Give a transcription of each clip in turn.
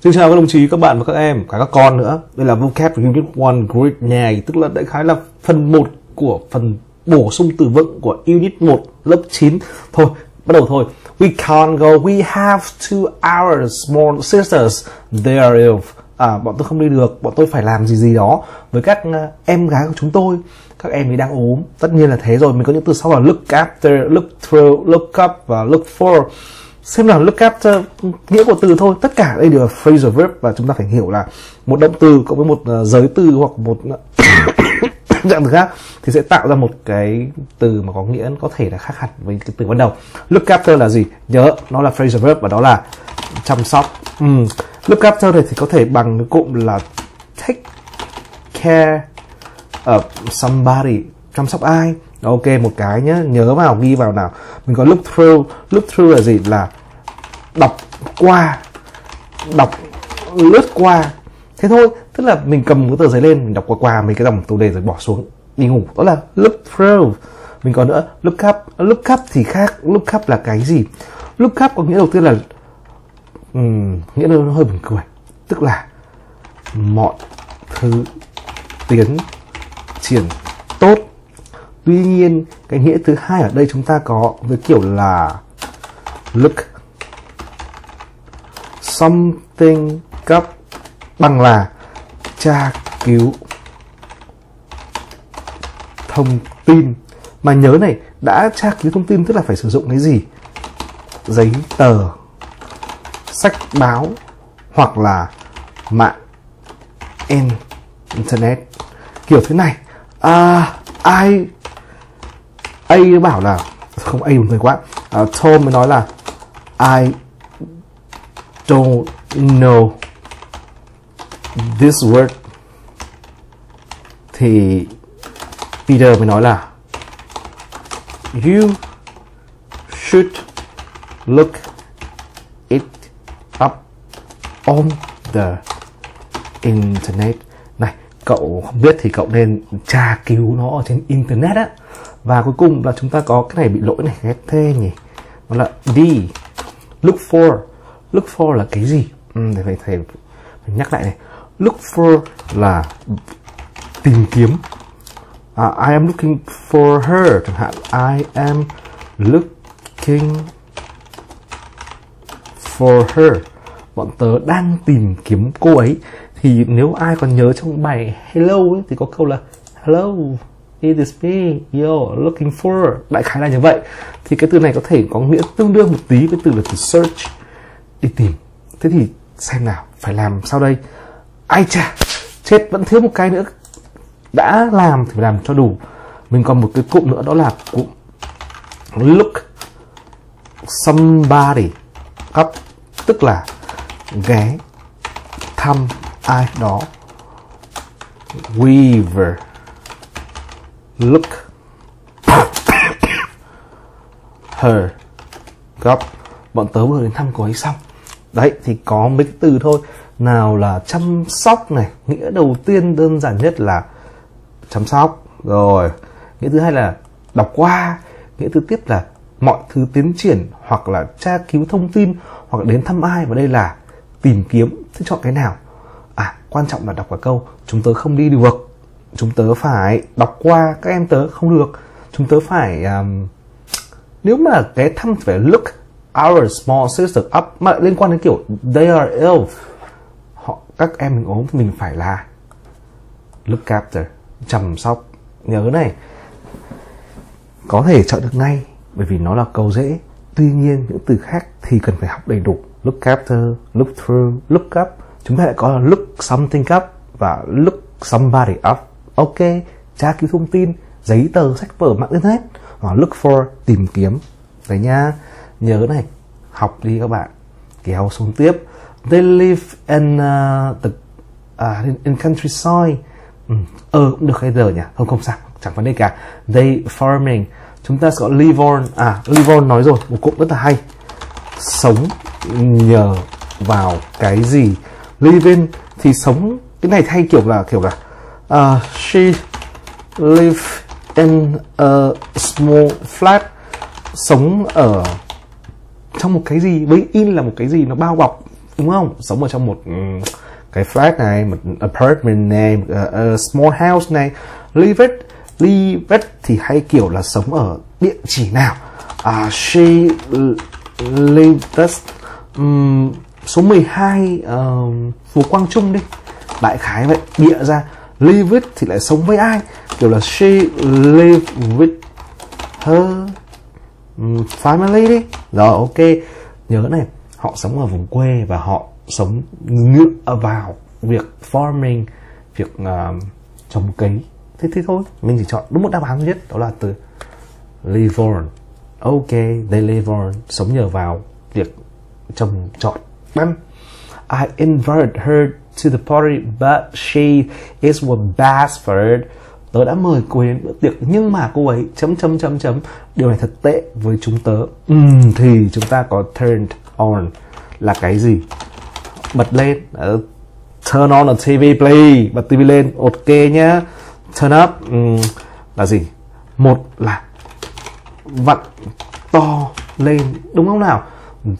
Xin chào các đồng chí, các bạn và các em, cả các con nữa. Đây là vocab unit 1 Grid nhài, tức là đại khái là phần 1 của phần bổ sung từ vựng của unit 1 lớp 9. Thôi, bắt đầu thôi. We can't go, we have two our small sisters. They are ill. À, bọn tôi không đi được, bọn tôi phải làm gì gì đó với các à, em gái của chúng tôi. Các em ấy đang ốm. Tất nhiên là thế rồi, mình có những từ sau là look after, look through, look up và look for xem nào look after uh, nghĩa của từ thôi. Tất cả đây đều là phrasal verb và chúng ta phải hiểu là một động từ cộng với một uh, giới từ hoặc một uh, dạng từ khác thì sẽ tạo ra một cái từ mà có nghĩa có thể là khác hẳn với cái từ ban đầu. Look after là gì? Nhớ nó là phrasal verb và đó là chăm sóc. Uhm. look after này thì có thể bằng cái cụm là take care of somebody. Chăm sóc ai? Ok một cái nhé nhớ vào ghi vào nào. Mình có look through. Look through là gì? Là đọc qua đọc lướt qua. Thế thôi tức là mình cầm cái tờ giấy lên mình đọc qua qua mấy cái dòng tiêu đề rồi bỏ xuống đi ngủ. Đó là look through mình còn nữa look up look up thì khác. Look up là cái gì? Look up có nghĩa đầu tiên là um, nghĩa nó hơi buồn cười. Tức là mọi thứ tiến triển tốt. Tuy nhiên cái nghĩa thứ hai ở đây chúng ta có với kiểu là look something cấp bằng là tra cứu thông tin. Mà nhớ này đã tra cứu thông tin tức là phải sử dụng cái gì? Giấy tờ sách báo hoặc là mạng internet. Kiểu thế này. À, ai ai bảo là không ai buồn cười quá. À, Tom mới nói là I don't know. This word thì Peter mới nói là, you should look it up on the internet. Này, cậu không biết thì cậu nên tra cứu nó ở trên internet á. Và cuối cùng là chúng ta có cái này bị lỗi này ghét thế nhỉ? Nó là D. Look for look for là cái gì? Ừ, để phải, phải, phải nhắc lại này. Look for là tìm kiếm. Uh, I am looking for her chẳng hạn. I am looking for her. Bọn tớ đang tìm kiếm cô ấy. Thì nếu ai còn nhớ trong bài hello ấy, thì có câu là hello It is me, yo, looking for. Đại khái là như vậy. Thì cái từ này có thể có nghĩa tương đương một tí với từ là từ search Đi tìm. Thế thì xem nào, phải làm sau đây? Ai chà, chết vẫn thiếu một cái nữa. Đã làm thì phải làm cho đủ. Mình còn một cái cụm nữa đó là cụm Look somebody up. Tức là ghé thăm ai đó. Weaver look her gặp bọn tớ vừa đến thăm cô ấy xong đấy thì có mấy cái từ thôi. Nào là chăm sóc này nghĩa đầu tiên đơn giản nhất là chăm sóc. Rồi nghĩa thứ hai là đọc qua. Nghĩa thứ tiếp là mọi thứ tiến triển hoặc là tra cứu thông tin hoặc đến thăm ai. Và đây là tìm kiếm. Thế chọn cái nào? À quan trọng là đọc cả câu chúng tớ không đi được. Chúng tớ phải đọc qua các em tớ không được. Chúng tớ phải um, nếu mà cái thăm phải look our small sister up, mà liên quan đến kiểu they are ill. Họ, các em mình ốm thì mình phải là look after, chăm sóc. Nhớ này, có thể chọn được ngay, bởi vì nó là câu dễ. Tuy nhiên, những từ khác thì cần phải học đầy đủ. Look after, look through, look up. Chúng ta lại có là look something up và look somebody up. Ok, tra cứu thông tin, giấy tờ sách vở mạng internet, hoặc look for, tìm kiếm. Đấy nha. Nhớ này học đi các bạn. Kéo xuống tiếp. They live in uh, the uh, in, in countryside. Ừ, ờ, cũng được hay giờ nhỉ? Không không sao. Chẳng vấn đề cả. They farming. Chúng ta sẽ có live on à live on nói rồi. Một cụm rất là hay. Sống nhờ vào cái gì? Live in thì sống cái này thay kiểu là kiểu là uh, she live in a small flat. Sống ở trong một cái gì với in là một cái gì nó bao bọc đúng không? Sống ở trong một ừ, cái flat này một apartment này một, uh, uh, small house này. Live it live it thì hay kiểu là sống ở địa chỉ nào? Uh, she lived um, số 12 uh, ờ, phố Quang Trung đi. Đại khái vậy bịa ra. Live it thì lại sống với ai? Kiểu là she live with her. Ừ, family đi. Rồi ok. Nhớ này họ sống ở vùng quê và họ sống dựa vào việc farming việc uh, trồng cấy. Thế thế thôi. Mình chỉ chọn đúng một đáp án duy nhất đó là từ live on. Ok they live on. Sống nhờ vào việc trồng trọt năm I invited her to the party but she is with Basford tớ đã mời cô ấy đến bữa tiệc nhưng mà cô ấy chấm chấm chấm chấm. Điều này thật tệ với chúng tớ. Uhm, thì chúng ta có turned on là cái gì? Bật lên uh, turn on the TV play bật TV lên. Ok nhá. Turn up um, là gì? Một là vặn to lên đúng không nào?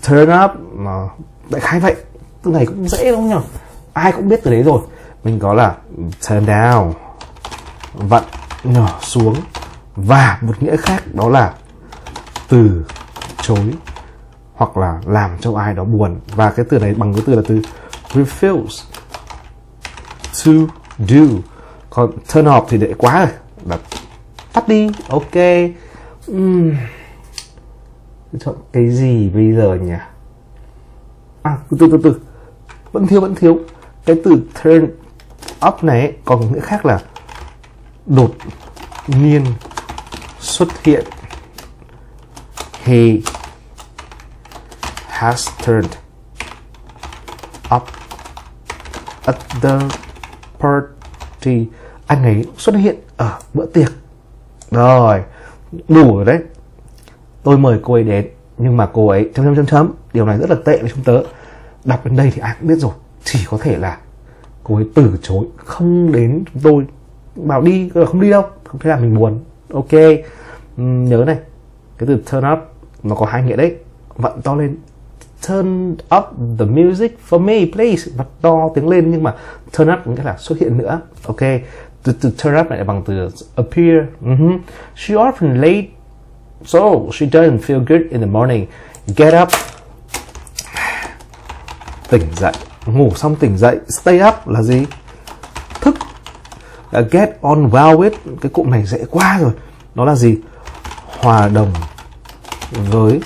Turn up uh, đại khái vậy. Từ này cũng dễ đúng không nhỉ? Ai cũng biết từ đấy rồi. Mình có là turn down vặn nhỏ xuống. Và một nghĩa khác đó là từ chối hoặc là làm cho ai đó buồn. Và cái từ này bằng cái từ là từ refuse to do. Còn turn off thì dễ quá rồi. Là tắt đi, ok. Uhm. chọn cái gì bây giờ nhỉ? À từ từ từ từ. Vẫn thiếu vẫn thiếu. Cái từ turn up này còn nghĩa khác là đột nhiên xuất hiện. He has turned up at the party. Anh ấy xuất hiện ở bữa tiệc. Rồi, đủ rồi đấy. Tôi mời cô ấy đến, nhưng mà cô ấy, chấm chấm chấm chấm, điều này rất là tệ với chúng tớ. Đọc đến đây thì ai cũng biết rồi. Chỉ có thể là cô ấy từ chối không đến chúng tôi bảo đi ờ, không đi đâu. Không thế là mình buồn. Ok. Uhm, nhớ này cái từ turn up nó có hai nghĩa đấy. Vặn to lên. Turn up the music for me please. Vặn to tiếng lên nhưng mà turn up nghĩa là xuất hiện nữa. Ok. Từ từ turn up lại bằng từ appear. Uh-huh. she often late so she doesn't feel good in the morning. Get up. Tỉnh dậy. Ngủ xong tỉnh dậy. Stay up là gì? Thức uh, get on well with cái cụm này dễ quá rồi. Nó là gì? Hòa đồng với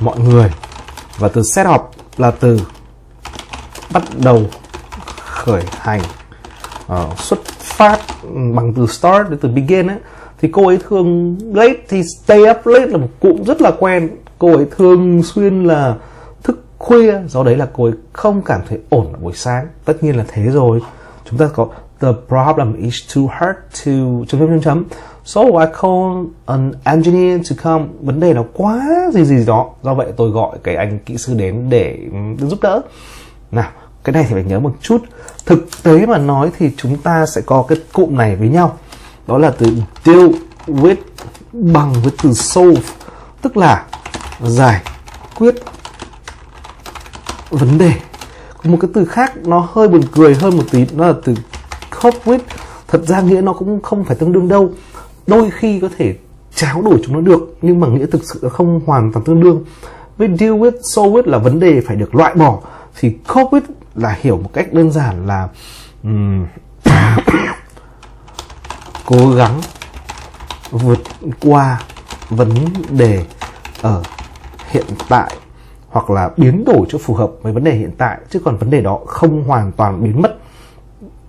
mọi người. Và từ set up là từ bắt đầu khởi hành. Uh, xuất phát bằng từ start từ begin ấy. Thì cô ấy thường late thì stay up late là một cụm rất là quen. Cô ấy thường xuyên là thức khuya do đấy là cô ấy không cảm thấy ổn ở buổi sáng. Tất nhiên là thế rồi. Chúng ta có the problem is too hard to chấm chấm chấm chấm. So I call an engineer to come. Vấn đề nó quá gì gì đó. Do vậy tôi gọi cái anh kỹ sư đến để giúp đỡ. Nào, cái này thì phải nhớ một chút. Thực tế mà nói thì chúng ta sẽ có cái cụm này với nhau. Đó là từ deal with bằng với từ solve. Tức là giải quyết vấn đề. Có một cái từ khác nó hơi buồn cười hơn một tí. Nó là từ khớp with thật ra nghĩa nó cũng không phải tương đương đâu. Đôi khi có thể tráo đổi chúng nó được nhưng mà nghĩa thực sự không hoàn toàn tương đương. Với deal with solve with là vấn đề phải được loại bỏ. Thì cope with là hiểu một cách đơn giản là um, cố gắng vượt qua vấn đề ở hiện tại hoặc là biến đổi cho phù hợp với vấn đề hiện tại. Chứ còn vấn đề đó không hoàn toàn biến mất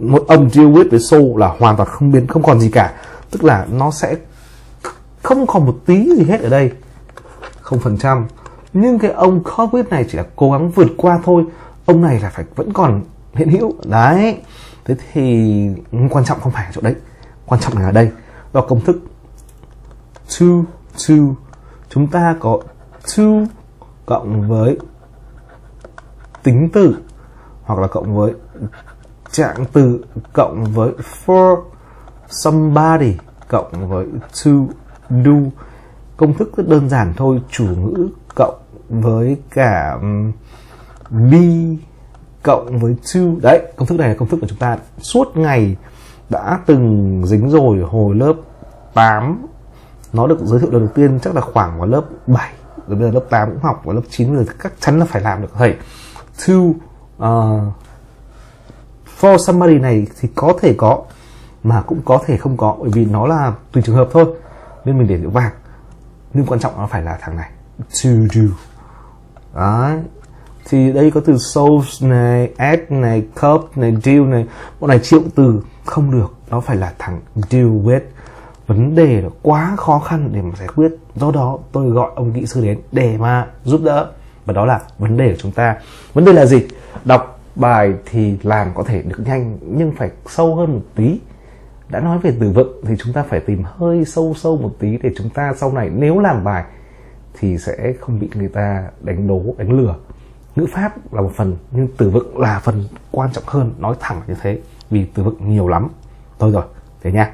một âm deal with với soul là hoàn toàn không biến, không còn gì cả. Tức là nó sẽ không còn một tí gì hết ở đây. Không phần trăm. Nhưng cái ông covid này chỉ là cố gắng vượt qua thôi. Ông này là phải vẫn còn hiện hữu. Đấy. Thế thì quan trọng không phải ở chỗ đấy. Quan trọng là ở đây. Đó công thức. To to chúng ta có to cộng với tính từ hoặc là cộng với trạng từ cộng với for somebody cộng với to do. Công thức rất đơn giản thôi chủ ngữ cộng với cả be cộng với to. Đấy công thức này là công thức của chúng ta. Suốt ngày đã từng dính rồi hồi lớp 8 nó được giới thiệu lần đầu tiên chắc là khoảng vào lớp 7 rồi bây giờ lớp 8 cũng học và lớp 9 rồi chắc chắn là phải làm được. Thầy to uh, for summary này thì có thể có, mà cũng có thể không có, bởi vì nó là tùy trường hợp thôi. Nên mình để chữ vàng. Nhưng quan trọng nó phải là thằng này. To do. Đấy. Thì đây có từ solve này, add này, cup này, deal này. Bọn này triệu từ không được. Nó phải là thằng deal with. Vấn đề là quá khó khăn để mà giải quyết. Do đó tôi gọi ông kỹ sư đến để mà giúp đỡ. Và đó là vấn đề của chúng ta. Vấn đề là gì? Đọc bài thì làm có thể được nhanh nhưng phải sâu hơn một tí. Đã nói về từ vựng thì chúng ta phải tìm hơi sâu sâu một tí để chúng ta sau này nếu làm bài thì sẽ không bị người ta đánh đố, đánh lừa. Ngữ pháp là một phần nhưng từ vựng là phần quan trọng hơn, nói thẳng như thế, vì từ vựng nhiều lắm. Thôi rồi, thế nha.